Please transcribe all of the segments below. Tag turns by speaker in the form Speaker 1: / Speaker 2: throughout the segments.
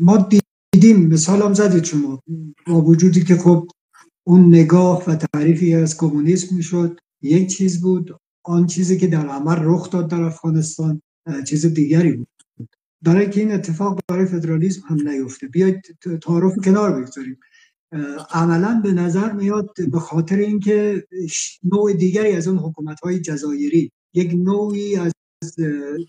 Speaker 1: ما دیدیم مثال هم زدید شما. با وجودی که خب اون نگاه و تعریفی از کمونیسم می‌شد یک چیز بود آن چیزی که در عمل رخ داد در افغانستان چیز دیگری بود. برای که این اتفاق برای فدرالیسم هم نیفته. بیاید تعارف کنار بگذاریم. عملا به نظر میاد به خاطر اینکه نوع دیگری از اون حکومت های جزایری یک نوعی از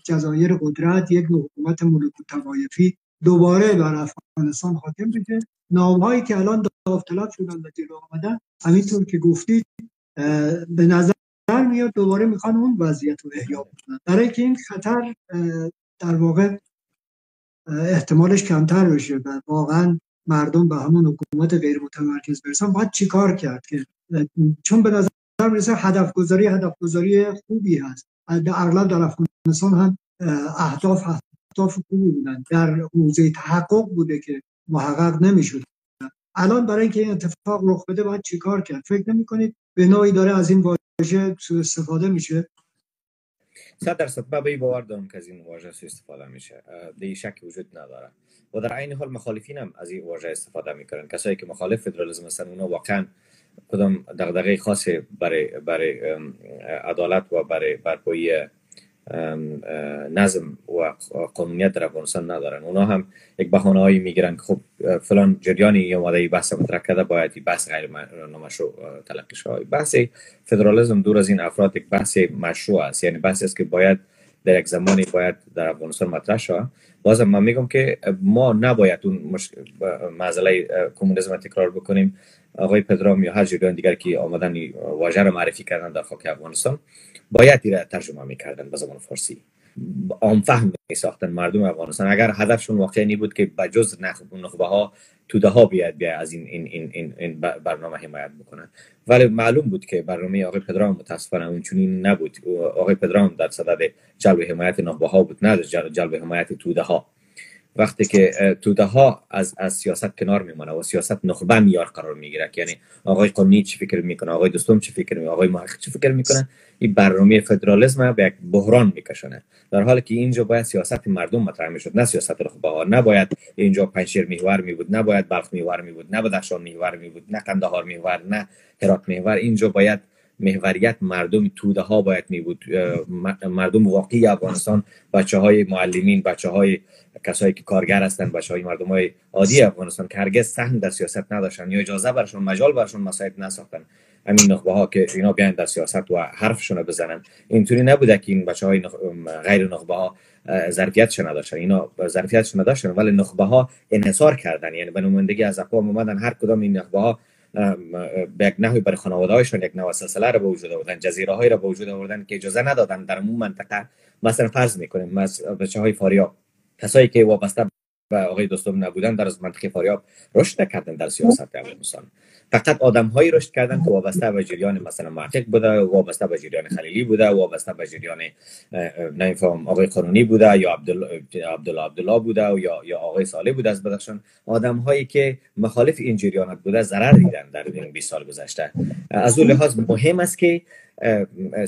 Speaker 1: جزایر قدرت یک نوع حکومت ملوک توایفی دوباره بر افغانستان حاکم بشه. نامهایی که الان داوطلب شدن و جلو آمدن همینطور که گفتید به نظر میاد دوباره می‌خوان اون وضعیت رو احیا بکنن. برای که این خطر در واقع احتمالش کمتر بشه و واقعا مردم به همون حکومت غیر متمرکز برسن باید چیکار کرد که چون به نظر می‌رسه هدف گذاری هدف گذاری خوبی هست. اغلب در افغانستان هم اهداف اهداف خوبی بودن در حوزه تحقق بوده که محقق نمی‌شد. الان برای اینکه این اتفاق رخ بده باید چیکار کرد؟ فکر نمی کنید به نوعی داره از این واژه سوء استفاده میشه؟
Speaker 2: صد درصد. من به باور دارم که از این واژه سوء استفاده میشه. دیگه شک وجود نداره. و در عین حال مخالفین هم از این واژه استفاده می‌کنن. کسایی که مخالف فدرالیسم هستن اونا واقعا کدام دغدغه خاصی برای برای عدالت و برای برپایی نظم و قانونیت در افغانستان ندارن اونا هم یک بهانه هایی می‌گیرن که خب فلان جریانی اومده بحث مطرح کرده باید بحث غیر نامشروع تلقی شود بحث فدرالیسم دور از این افراد یک بحث مشروع است یعنی بحث است که باید در یک زمانی باید در افغانستان مطرح شود بازم من میگم که ما نباید اون مش... معضله کمونیسم تکرار بکنیم آقای پدرام یا هر جریان دیگر که آمدن واژه رو معرفی کردن در خاک افغانستان باید ایره ترجمه می‌کردن به زبان فارسی. عام فهم می ساختن مردم افغانستان. اگر هدفشون واقعا بود که بجز نخبه ها توده ها بیاد بیا از این, این, این, این, برنامه حمایت بکنن. ولی معلوم بود که برنامه آقای پدرام متاسفانه اون نبود. آقای پدرام در صدد جلب حمایت نخبه ها بود نه جلب حمایت توده ها وقتی که توده ها از, از سیاست کنار میمونه و سیاست نخبه میار قرار می‌گیره یعنی آقای قنی چی فکر می‌کنه آقای دوستم چی فکر می‌کنه آقای محقق چی فکر می‌کنه این برنامه فدرالیسم به یک بحران میکشونه. در حالی که اینجا باید سیاست مردم مطرح می‌شد نه سیاست نخبه ها نباید اینجا پنشیر محور می بود نباید بلخ محور می بود نه بدخشان محور می بود نه قندهار محور نه هرات محور. اینجا باید محوریت مردم توده ها باید می بود. مردم واقعی افغانستان بچه های معلمین بچه های کسایی که کارگر هستن بچه های مردم های عادی افغانستان که هرگز سهم در سیاست نداشتن یا اجازه برشون مجال برشون مساعد نساختن. همین نخبه ها که اینا بیان در سیاست و حرفشون بزنن. اینطوری نبوده که این بچه های غیر نخبه ها ظرفیتش نداشتن. اینا ظرفیتش نداشتن ولی نخبه ها انحصار کردن. یعنی به نمایندگی از اقوام اومدن هر کدام این نخبه ها یک نحوی برای خانواده هایشان یک نوع سلسله را به وجود آوردن جزیره های را به وجود آوردن که اجازه ندادن در اون منطقه مثلا فرض می‌کنیم بچه های فاریاب کسایی که وابسته و آقای دوستم نبودن در از منطقه فاریاب رشد نکردن در سیاست افغانستان فقط آدم هایی رشد کردن که وابسته به جریان مثلا محقق بوده وابسته به جریان خلیلی بوده وابسته به جریان نمیفهم آقای قانونی بوده یا عبدالله عبدالله بوده و یا یا آقای صالح بوده از بدخشان. آدم هایی که مخالف این جریانات بوده ضرر دیدن در این 20 سال گذشته. از اون لحاظ مهم است که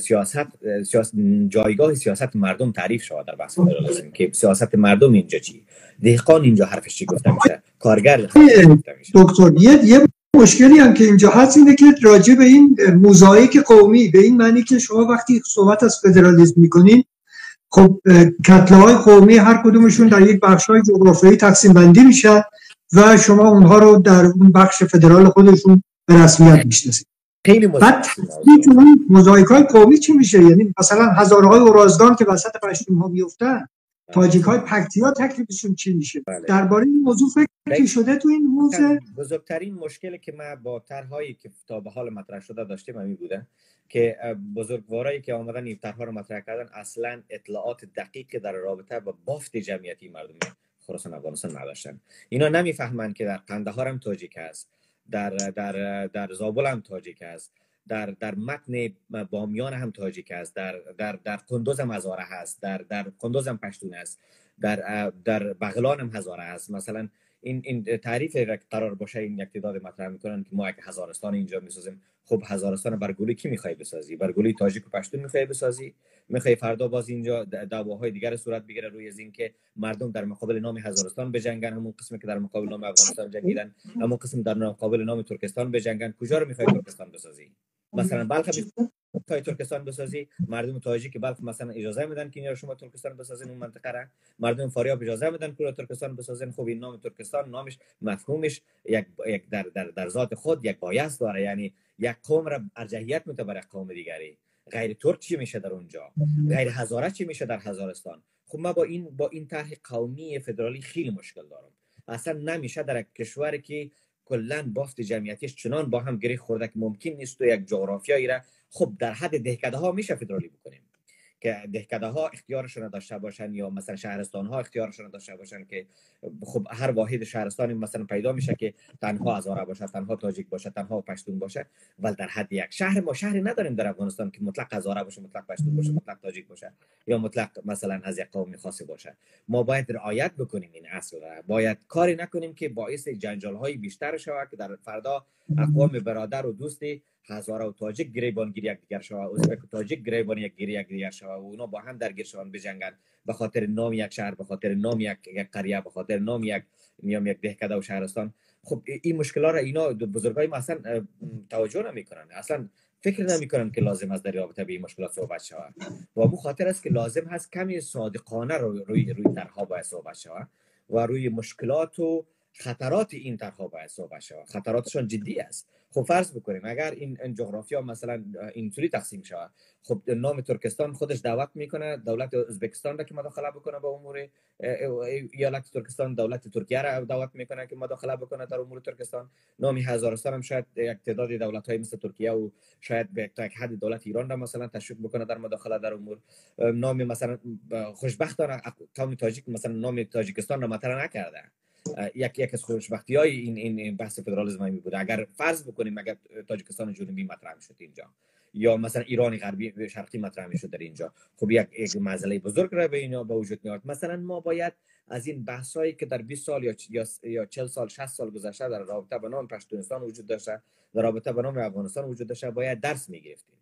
Speaker 2: سیاست, سیاست جایگاه سیاست مردم تعریف شود در بحث فدرالیسم که سیاست مردم اینجا چی؟ دهقان اینجا حرفش چی گفته میشه؟ کارگر
Speaker 1: دکتر یه مشکلی هم که اینجا هست اینه که راجع به این موزاییک قومی به این معنی که شما وقتی صحبت از فدرالیسم می‌کنین خب کتله های قومی هر کدومشون در یک بخش های جغرافیایی تقسیم بندی میشن و شما اونها رو در اون بخش فدرال خودشون به رسمیت می‌شناسید. خیلی بعد موزاییک های قومی چی میشه؟ یعنی مثلا هزارهای اورازگان که وسط پشتون ها میفتن تاجیک های پکتیا تکلیفشون چی میشه؟ بله. درباره این موضوع فکر شده تو این موضوع؟
Speaker 2: بزرگترین مشکلی که ما با طرحهایی که تا به حال مطرح شده داشتیم همین بوده که بزرگوارایی که آمدن این طرحها رو مطرح کردن اصلا اطلاعات دقیق در رابطه با بافت جمعیتی مردم خراسان افغانستان نداشتن. اینا نمی‌فهمند که در قندهار هم تاجیک است در در در زابل هم تاجیک است. در در متن بامیان هم تاجیک است. در در در کندوز هم هزاره هست. در در کندوز هم پشتون است. در در بغلان هم هزاره است مثلا این این تعریف قرار باشه این یک تعداد مطرح می‌کنن که ما یک هزارستان اینجا می‌سازیم. خب هزارستان برگولی کی می‌خوای بسازی؟ برگولی تاجیک و پشتون می‌خوای بسازی؟ می‌خوای فردا باز اینجا دعواهای دیگر صورت بگیره روی از اینکه مردم در مقابل نام هزارستان بجنگن همون قسمی که در مقابل نام افغانستان جنگیدن همون قسم در مقابل نام ترکستان بجنگن. کجا رو می‌خوای ترکستان بسازی؟ مثلا بلخ تای ترکستان بسازی مردم تاجیک بلخ مثلا اجازه میدن که اینا شما ترکستان بسازین اون منطقه را. مردم فاریاب اجازه میدن که ترکستان بسازین. خب این نام ترکستان نامش مفهومش یک یک در در در ذات خود یک بایست داره. یعنی یک قوم را ارجحیت میده بر قوم دیگری. غیر ترک چی میشه در اونجا؟ غیر هزاره چی میشه در هزارستان؟ خب ما با این با این طرح قومی فدرالی خیلی مشکل دارم. اصلا نمیشه در یک کشور که کلا بافت جمعیتیش چنان با هم گره خورده که ممکن نیست تو یک جغرافیایی را خب در حد دهکده ها میشه فدرالی بکنیم که دهکده ها اختیارشون داشته باشن یا مثلا شهرستان ها اختیارشون داشته باشن که خب هر واحد شهرستانی مثلا پیدا میشه که تنها هزاره باشه تنها تاجیک باشه تنها پشتون باشه ولی در حد یک شهر ما شهری نداریم در افغانستان که مطلق هزاره باشه مطلق پشتون باشه مطلق تاجیک باشه یا مطلق مثلا از یک قوم خاصی باشه. ما باید رعایت بکنیم این اصل را. باید کاری نکنیم که باعث جنجال های بیشتر شود که در فردا اقوام برادر و دوستی هزاره و گیری یک دیگر شود ازبک و تاجیک گریبان یک گیری یک دیگر شود و اونا با هم درگیر شوند بجنگن. به خاطر نام یک شهر به خاطر نام یک قریه به خاطر نام یک نیام یک دهکده و شهرستان. خب این مشکلات را اینا بزرگای ما اصلا توجه نمی‌کنن. اصلا فکر نمی‌کنن که لازم است در رابطه به این مشکلات صحبت شود. و مو خاطر است که لازم هست کمی صادقانه روی روی طرحها باید صحبت شود و روی مشکلات و خطرات این طرحها باید صحبت شود. خطراتشان جدی است. خب فرض بکنیم اگر این, جغرافیا مثلا اینطوری تقسیم شود. خب نام ترکستان خودش دعوت می‌کنه دولت ازبکستان را که مداخله بکنه به امور ایالت ترکستان دولت ترکیه را دعوت می‌کنه که مداخله بکنه در امور ترکستان. نام هزارستان هم شاید یک تعداد دولت های مثل ترکیه و شاید به یک حد دولت ایران را مثلا تشویق بکنه در مداخله در امور. نام مثلا خوشبختانه قوم تاجیک مثلا نام تاجیکستان را مطرح نکرده. یک یک از خوشبختی های این این بحث فدرالیسم می بوده. اگر فرض بکنیم اگر تاجیکستان جنوبی مطرح شد اینجا یا مثلا ایران غربی شرقی مطرح می شد در اینجا خب یک یک مسئله بزرگ را به اینا به وجود میاد مثلا ما باید از این بحث هایی که در 20 سال یا یا 40 سال 60 سال گذشته در رابطه به نام پشتونستان وجود داشته در رابطه به نام افغانستان وجود داشته باید درس می گرفتیم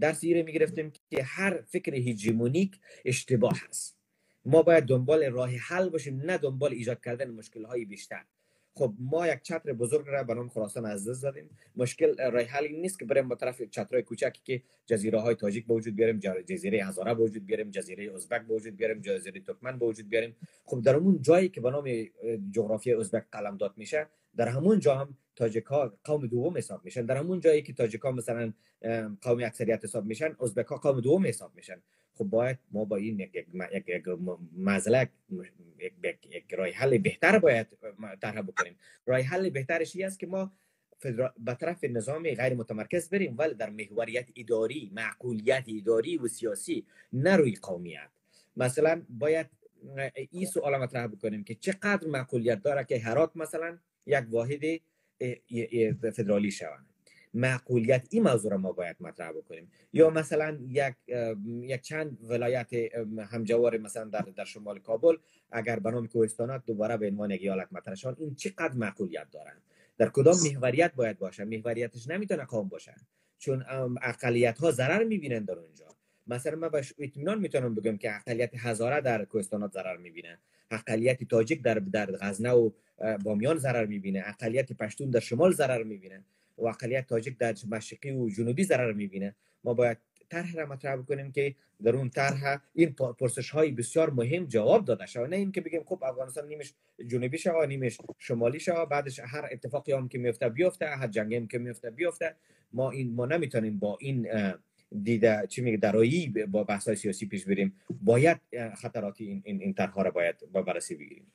Speaker 2: درس ایره می گرفتیم که هر فکر هیجمونیک اشتباه است ما باید دنبال راه حل باشیم نه دنبال ایجاد کردن مشکل های بیشتر. خب ما یک چتر بزرگ را به نام خراسان از دست دادیم. مشکل راه حل نیست که بریم با طرف چترهای کوچکی که جزیره های تاجیک به وجود بیاریم جزیره هزاره به وجود بیاریم جزیره ازبک به وجود بیاریم جزیره ترکمن به وجود بیاریم. خب در اون جایی که به نام جغرافی ازبک قلم داد میشه در همون جا هم تاجیک ها قوم دوم حساب میشن. در همون جایی که تاجیک ها مثلا قوم اکثریت حساب میشن ازبک ها قوم دوم حساب میشن. خب باید ما با این یک یک یک یک, یک, یک رای حل بهتر باید طرح بکنیم. رای حل بهترش است که ما به طرف نظام غیر متمرکز بریم ولی در محوریت اداری معقولیت اداری و سیاسی نه روی قومیت. مثلا باید این سوال مطرح بکنیم که چقدر معقولیت داره که هرات مثلا یک واحد فدرالی شوند. معقولیت این موضوع را ما باید مطرح بکنیم. یا مثلا یک یک چند ولایت همجوار مثلا در, در شمال کابل اگر به نام کوهستانات دوباره به عنوان یک ایالت مطرح شون این چقدر معقولیت دارن در کدام محوریت باید باشه محوریتش نمی‌تونه قوم باشه چون اقلیت ها ضرر می‌بینن در اونجا. مثلا من باش اطمینان می‌تونم بگم که اقلیت هزاره در کوهستانات ضرر می‌بینه. اقلیت تاجیک در در غزنه و بامیان ضرر می‌بینه. اقلیت پشتون در شمال ضرر می‌بینه. و اقلیت تاجیک در مشرقی و جنوبی ضرر می‌بینه. ما باید طرح را مطرح بکنیم که در اون طرح این پرسش های بسیار مهم جواب داده شود. نه اینکه بگیم خب افغانستان نیمش جنوبی شود نیمش شمالی شود بعدش هر اتفاقی هم که میفته بیفته هر جنگی هم که میفته بیفته. ما این ما نمی‌تونیم با این دیده چی میگه درایی با بحث سیاسی پیش بریم. باید خطرات این این, این را باید با بررسی بگیریم.